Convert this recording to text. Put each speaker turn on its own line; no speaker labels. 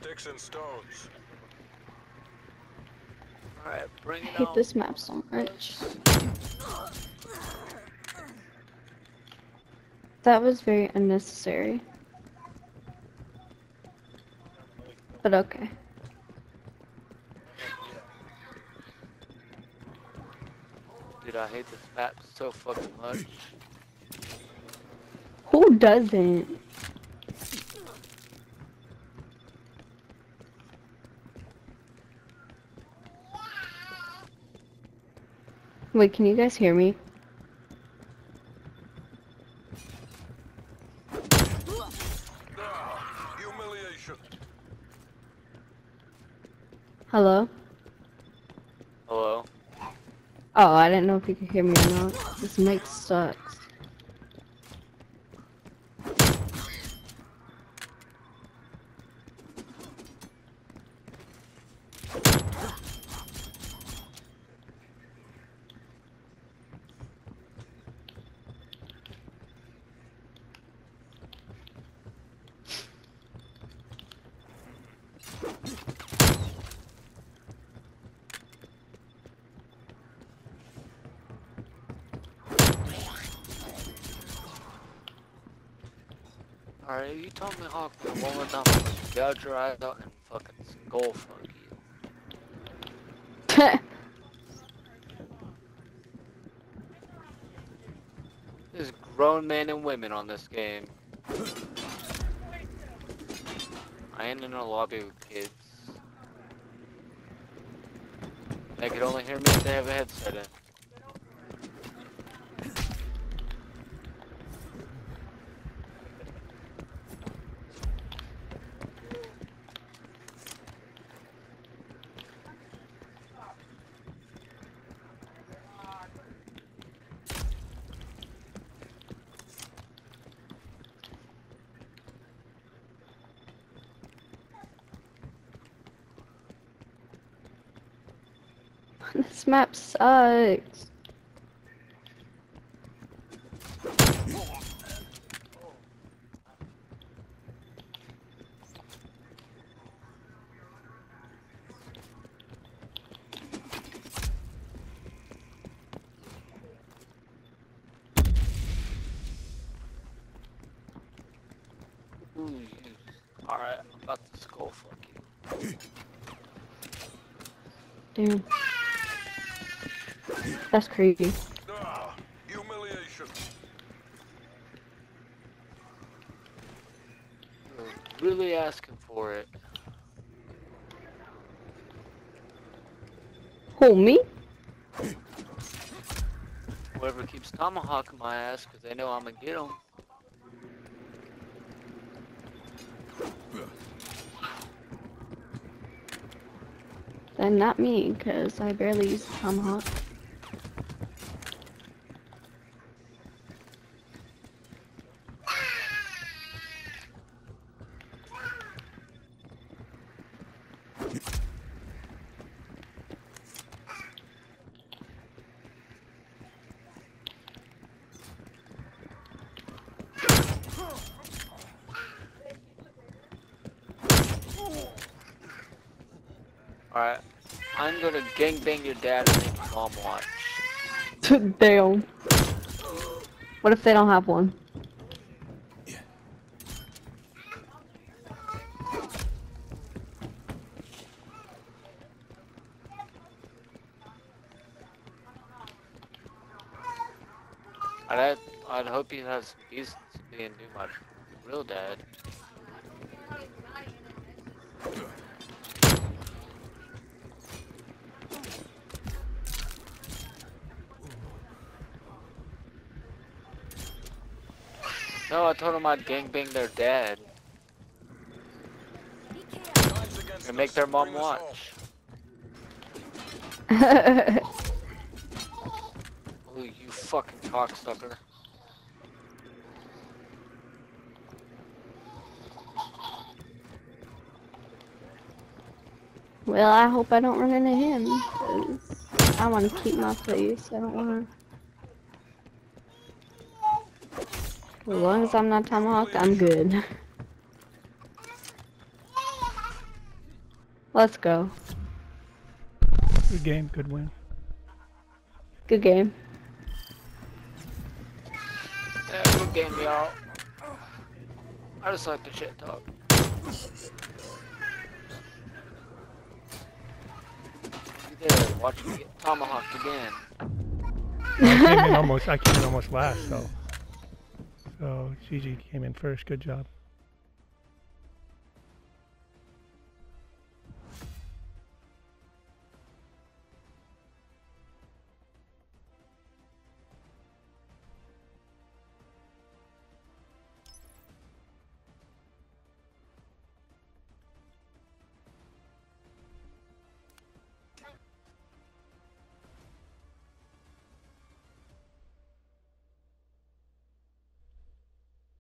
Sticks and stones.
Alright, bring
I hate
on.
this map so much. That was very unnecessary. But okay.
Dude, I hate this map so fucking much.
Who doesn't? Wait, can you guys hear me? Hello?
Hello?
Oh, I didn't know if you could hear me or not. This mic sucks.
Alright, you tomahawk me one more time, gouge your eyes out and fucking skull fuck you. There's grown men and women on this game. I ain't in a lobby with kids. They could only hear me if they have a headset in.
This map sucks.
Alright, I'm about to skull fuck you.
Damn. That's creepy.
Ah, humiliation.
You're really asking for it.
Who, me?
Whoever keeps tomahawking my ass, because they know I'm gonna get them.
Then not me, because I barely use tomahawk.
Alright. I'm gonna gangbang your dad and make your mom watch.
Damn. What if they don't have one?
I'd, I'd hope he has some decency being new my real dad. No, I told him I'd gangbang their dad and make their mom
Bring us home.
watch. Oh, you fucking cocksucker.
well, I hope I don't run into him, 'cause I want to keep my place. I don't want to. As long as I'm not tomahawked, I'm good. Let's go.
Good game, good win.
Good game.
Yeah, good game, y'all. I just like the shit talk. You there, watch me get tomahawked again.
I came in almost. I came in almost last, so. So Gigi came in first. Good job.